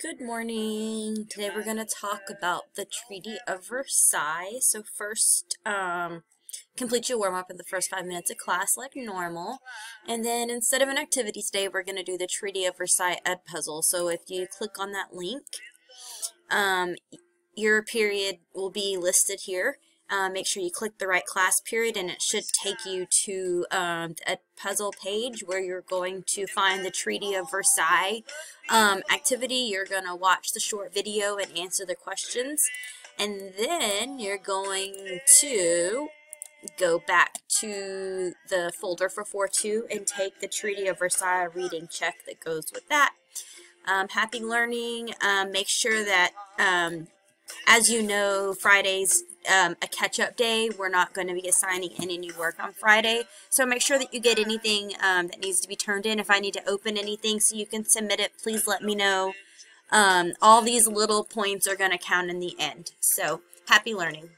Good morning. Today we're going to talk about the Treaty of Versailles. So first, um, complete your warm-up in the first five minutes of class like normal. And then instead of an activity today, we're going to do the Treaty of Versailles Edpuzzle. So if you click on that link, um, your period will be listed here. Uh, make sure you click the right class period and it should take you to um, a puzzle page where you're going to find the Treaty of Versailles um, activity. You're going to watch the short video and answer the questions. And then you're going to go back to the folder for 4.2 and take the Treaty of Versailles reading check that goes with that. Um, happy learning. Um, make sure that, um, as you know, Fridays um, a catch-up day. We're not going to be assigning any new work on Friday. So make sure that you get anything um, that needs to be turned in. If I need to open anything so you can submit it, please let me know. Um, all these little points are going to count in the end. So happy learning.